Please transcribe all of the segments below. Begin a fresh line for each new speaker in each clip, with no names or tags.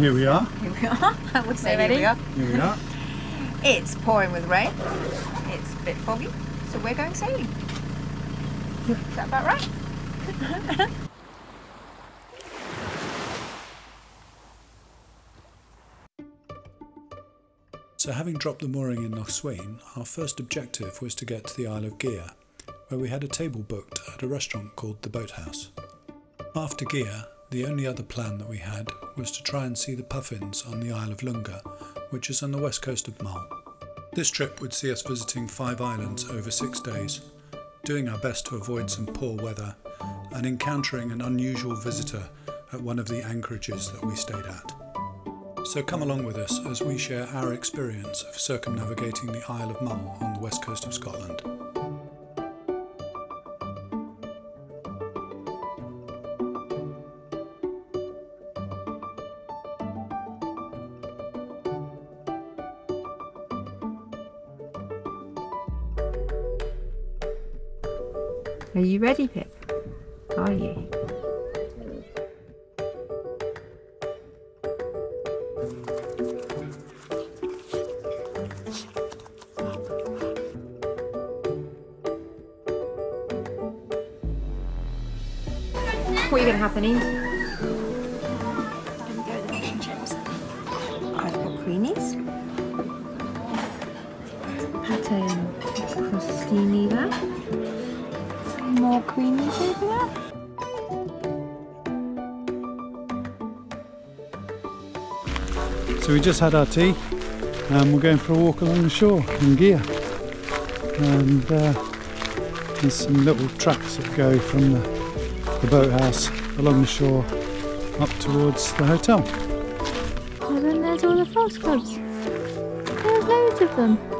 Here we are.
Here we are. I would say
Ready?
here we are.
Here we are.
It's pouring with rain. It's a bit foggy, so we're going sailing. Is that about right?
So, having dropped the mooring in Loch Sween, our first objective was to get to the Isle of Gigha, where we had a table booked at a restaurant called the Boathouse. After Gigha, the only other plan that we had was to try and see the puffins on the Isle of Lunga, which is on the west coast of Mull. This trip would see us visiting five islands over six days, doing our best to avoid some poor weather, and encountering an unusual visitor at one of the anchorages that we stayed at. So come along with us as we share our experience of circumnavigating the Isle of Mull on the west coast of Scotland.
Ready, Pip? Are you? What are you going to have, Penny?
We just had our tea and we're going for a walk along the shore in Gigha. And uh, there's some little tracks that go from the, the boathouse along the shore up towards the hotel.
And then there's all the clubs. There's loads of them.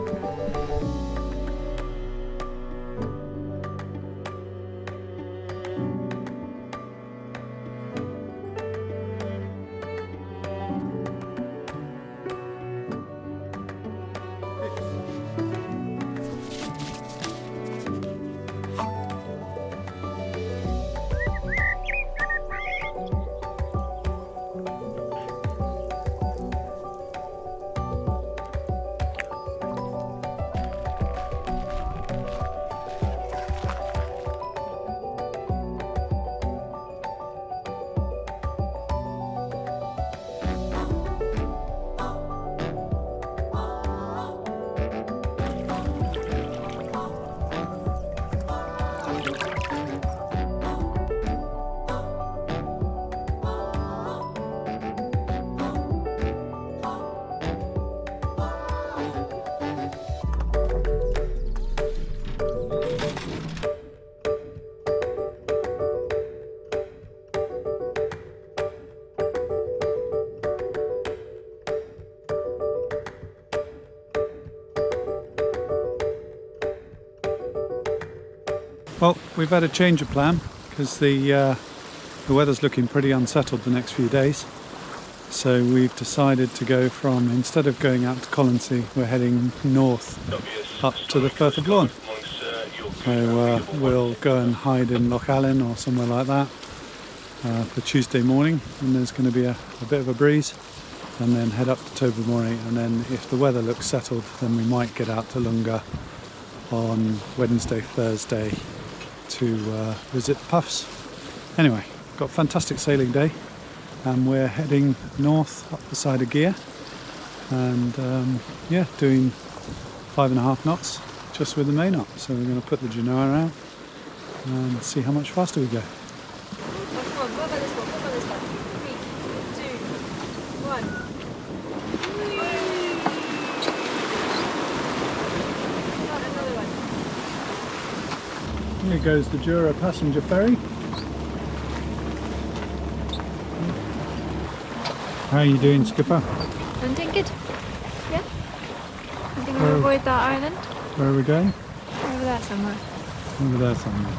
Well, we've had a change of plan because the uh, the weather's looking pretty unsettled the next few days. So we've decided to go from instead of going out to Colonsay, we're heading north up to the Firth of Lorn. So uh, we'll go and hide in Loch Aline or somewhere like that uh, for Tuesday morning, and there's going to be a, a bit of a breeze, and then head up to Tobermory, and then if the weather looks settled, then we might get out to Lunga on Wednesday, Thursday to uh, visit the Puffs. Anyway, got a fantastic sailing day, and we're heading north up the side of Gigha, and um, yeah, doing five and a half knots just with the main up. So we're going to put the Genoa out and see how much faster we go. Here goes the Jura passenger ferry. How are you doing, Skipper?
I'm doing good. Yeah? I think we'll avoid that island.
Where are we going?
Over there somewhere.
Over there somewhere.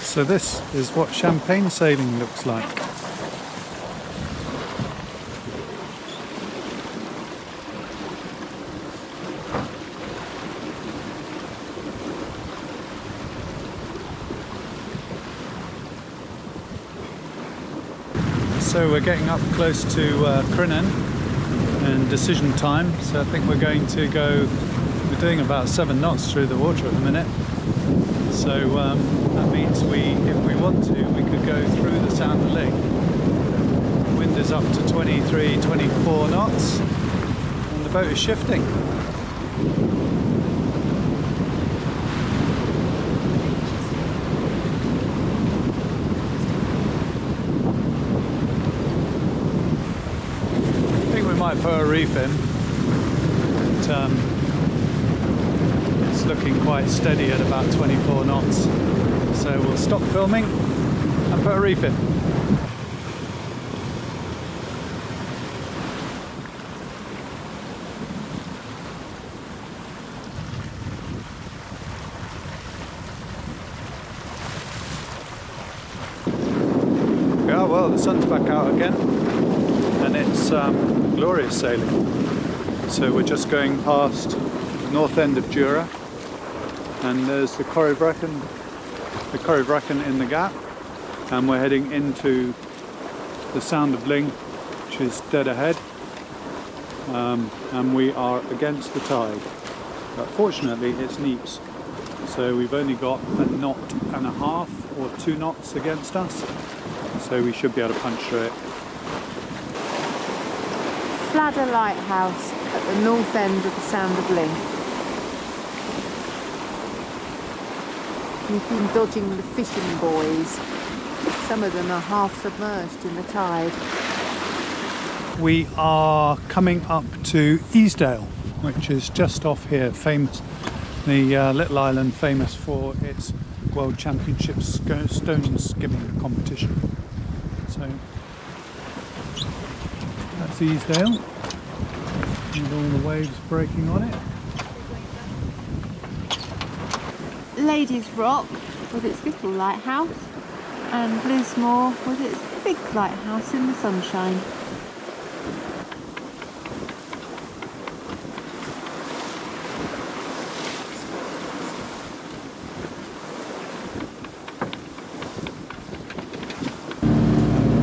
So this is what champagne sailing looks like. So we're getting up close to uh, Crinan and decision time. So I think we're going to go, we're doing about seven knots through the water at the minute. So um, that means we, if we want to, we could go through the Sound of Luing. Wind is up to 23, 24 knots and the boat is shifting. Might put a reef in. But, um, it's looking quite steady at about 24 knots. So we'll stop filming and put a reef in. Yeah, well, the sun's back out again and it's um, glorious sailing. So we're just going past the north end of Jura and there's the Corryvreckan, the Corryvreckan in the gap and we're heading into the Sound of Luing which is dead ahead. Um, and we are against the tide. But fortunately it's neaps so we've only got a knot and a half or two knots against us. So we should be able to punch through it
Fladda Lighthouse at the north end of the Sound of Luing. We've been dodging the fishing boys. Some of them are half submerged in the tide.
we are coming up to Easdale, which is just off here, famous, the uh, little island famous for its World Championship sco- stone skimming competition. So that's Easdale, with all the waves breaking on it.
Ladies Rock with its little lighthouse, and Lismore with its big lighthouse in the sunshine.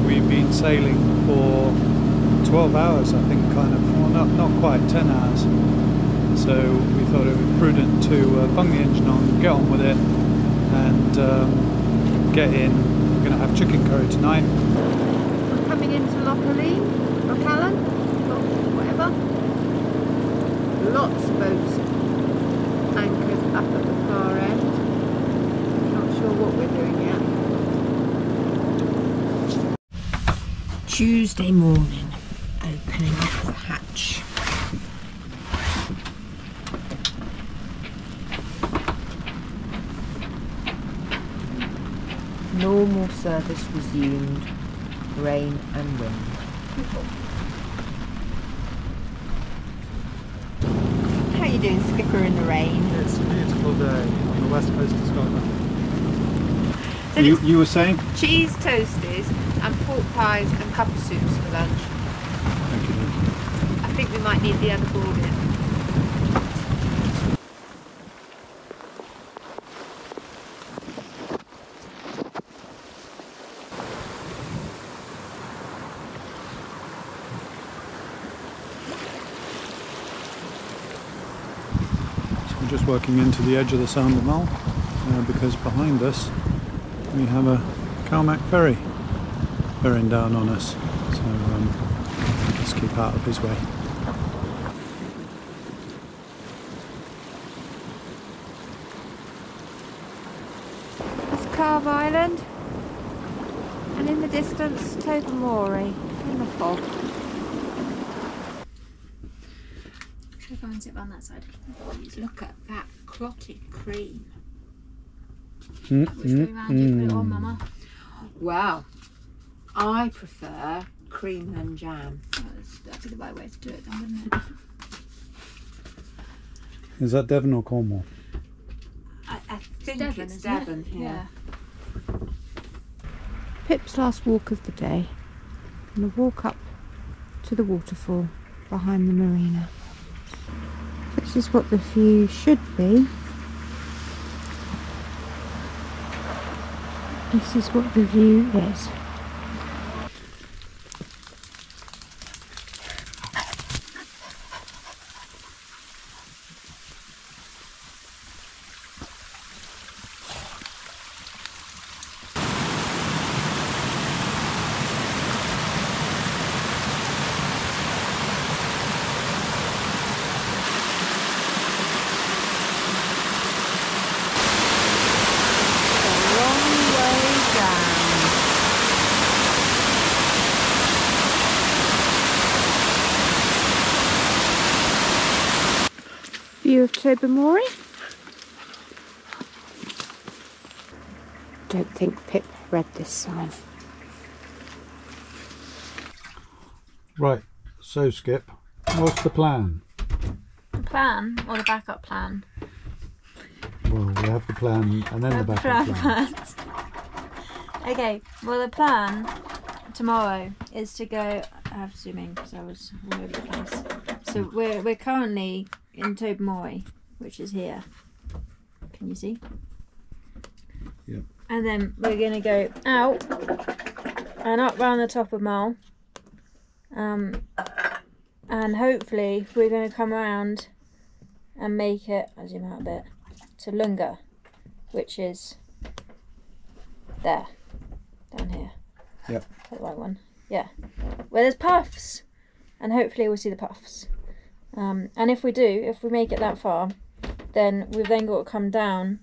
We've been sailing for 12 hours, I think, kind of, well, not, not quite 10 hours. So we thought it was prudent to uh, bung the engine on, get on with it, and um, get in. We're going to have chicken curry tonight.
We're coming into Lockaleen, Lochallan, Loch, whatever. Lots of boats anchored up at the far end. Not sure what we're doing yet.
Tuesday morning, opening up the hatch. Normal service resumed, rain and wind. How are you doing, Skipper, in the rain?
It's a beautiful day on the west coast of Scotland.
So
You, you were saying?
cheese toasties and pork pies and cuppa soups for lunch.
Thank you.
I think we might need the other board in.
Working into the edge of the Sound of Mull uh, because behind us we have a Calmac ferry bearing down on us. So um, let's keep out of his way.
That's Calve Island, and in the distance, Tobermory in the fog.
Should I go sit on that side?
Look at that clotted cream.
Mm,
Which way round you put it on, Mama?
Wow. I prefer cream and jam.
That was, that'd be the right way to do it then, wouldn't it?
Is that Devon or Cornwall?
I, I think
Devon,
it's
isn't it?
Devon here.
Pip's last walk of the day, and a walk up to the waterfall behind the marina. This is what the view should be. This is what the view is. view of Tobermory. Don't think Pip read this sign.
Right, so Skip, what's the plan?
The plan or the backup plan?
Well, we have the plan and then the backup plan.
plans. okay, well the plan tomorrow is to go. I have to zoom in because I was all over the place. So we're we're currently in Tobermory, which is here. Can you see?
Yep.
And then we're gonna go out and up round the top of Mull. Um, and hopefully we're gonna come around and make it. I'll zoom out a bit to Lunga, which is there, down here.
Yep.
That the right one? Yeah. Where there's puffs, and hopefully we'll see the puffs. Um, and if we do, if we make it that far, then we've then got to come down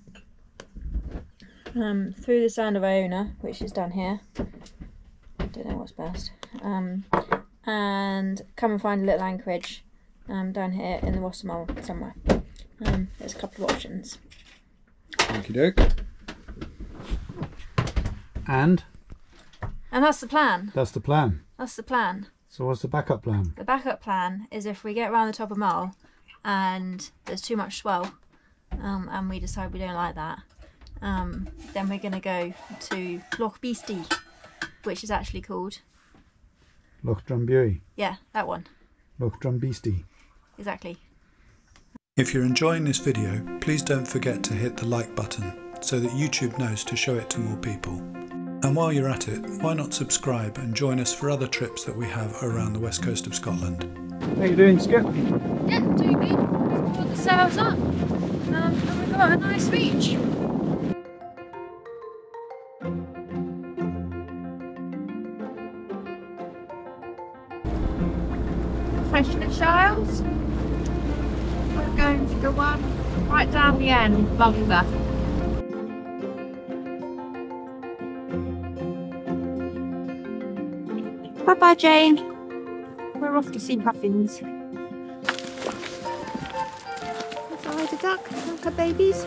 um, through the Sound of Iona, which is down here. I Don't know what's best. Um, and come and find a little anchorage um, down here in the Ross of Mull somewhere. Um, there's a couple of options.
Okie doke. And
And that's the plan.
that's the plan.
That's the plan.
So what's the backup plan?
The backup plan is if we get around the top of Mull and there's too much swell um, and we decide we don't like that, um, then we're going to go to Loch Beastie, which is actually called,
Loch Drumbuie,
yeah, that one.
Loch Drumbeastie.
Exactly.
If you're enjoying this video, please don't forget to hit the like button so that YouTube knows to show it to more people. And while you're at it, why not subscribe and join us for other trips that we have around the west coast of Scotland.
How you doing, Skip?
Yeah, too good. Let's pull the sails up. Um, and we've got a nice beach.
Freshly Shiles. We're going to the one right down the end, longer.
Bye Jane. We're off to see puffins. There's eider Duck her babies.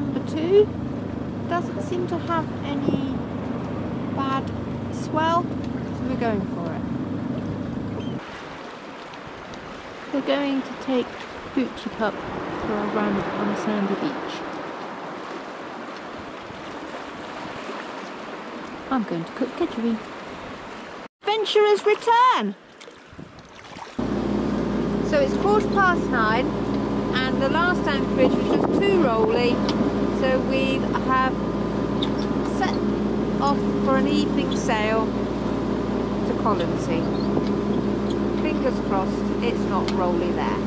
Number two doesn't seem to have any bad swell, so we're going for it. We're going to take Hoochie Pup for a run on a sandy beach. I'm going to cook kedgeree. Adventurers return! So it's quarter past nine and the last anchorage was just too rolly so we have set off for an evening sail to Colonsay. Fingers crossed it's not rolly there.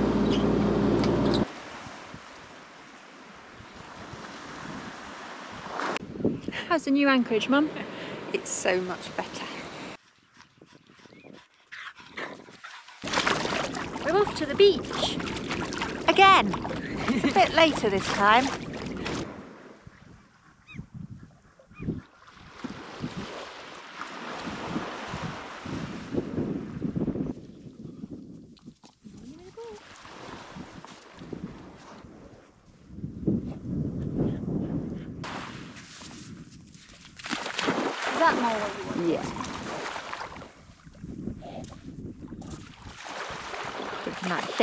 How's the new anchorage, Mum?
it's so much better.
We're off to the beach.
Again, it's a bit later this time.
Is that more what you want?
Yeah.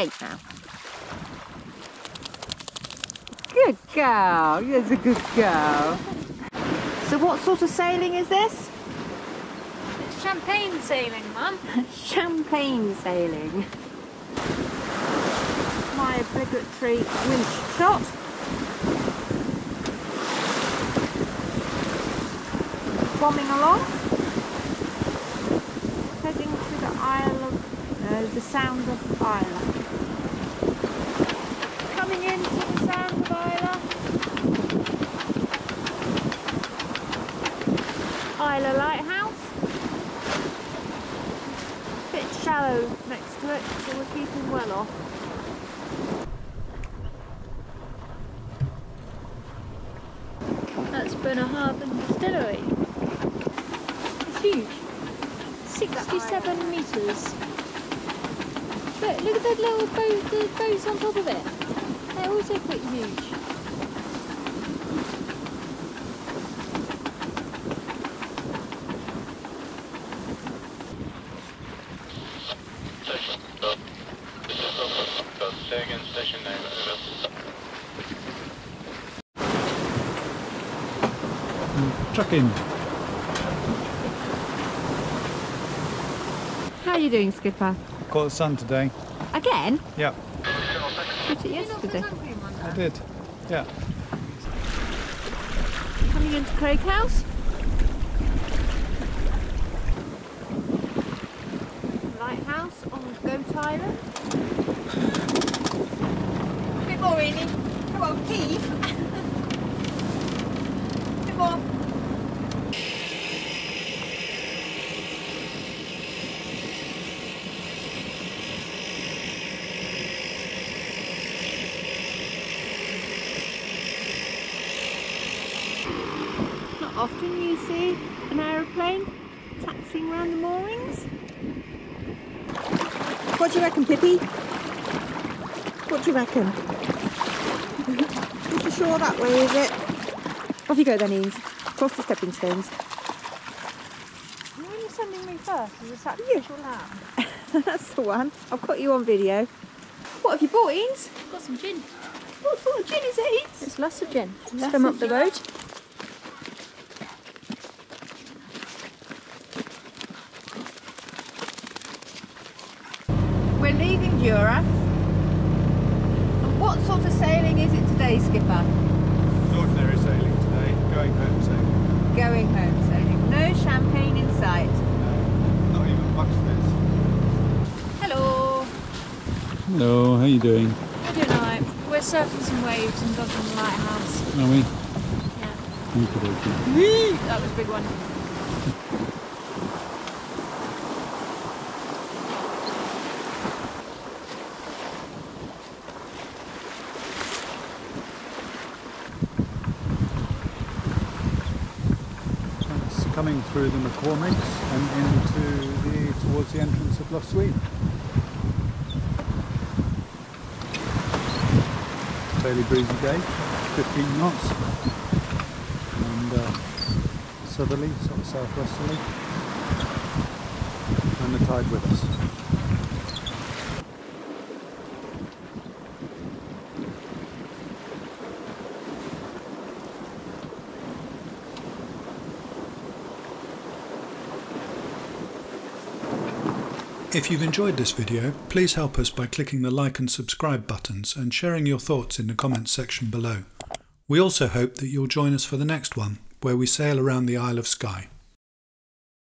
It's a nice shape now. Good girl. You're a good girl. So what sort of sailing is this?
It's champagne sailing, Mum.
Champagne sailing. My obligatory winch shot. Bombing along. Heading to the Isle of, no, the Sound of
Islay. The Sound of Islay. Lighthouse. Bit shallow next to it, so we're keeping well off. That's Bunnahabhain Distillery. It's huge. 67 metres. But look at the little boat, the boats on top of it. They're also pretty huge.
Say again, station name, over.
Chuck in.
How are you doing, Skipper?
Caught the sun today.
Again?
Yep,
Caught it yesterday.
I did. Yeah.
Coming into Craighouse? Lighthouse on Goat Island. A bit more, Amy. Come on, heave. bit more. Not often you see an aeroplane taxiing around the moorings. What do you reckon, Pippi? What do you reckon? Is the shore that way, is it? Off you go then, Eames. Cross the stepping stones.
Why are you sending me first as a sacrificial lamb?
That's the one. I've got you on video. What have you bought, Eames?
Got some gin.
What sort of gin is it, Eames?
It's Lussa gin.
Lussa
From up the
gin.
road.
We're leaving Jura. And what sort of sailing is it today, Skipper?
Ordinary sailing today, going home sailing.
Going home sailing. No champagne in sight.
No, not even much this.
Hello.
Hello, how are you doing?
We're doing alright. We're surfing some waves and dodging the lighthouse.
Are we?
Yeah.
Okay,
That was a big one.
It's coming through the MacCormaigs and into the towards the entrance of Loch Sween. Fairly breezy day, 15 knots, and uh, southerly, sort of southwesterly, and the tide with us.
If you've enjoyed this video, please help us by clicking the like and subscribe buttons and sharing your thoughts in the comments section below. We also hope that you'll join us for the next one, where we sail around the Isle of Skye.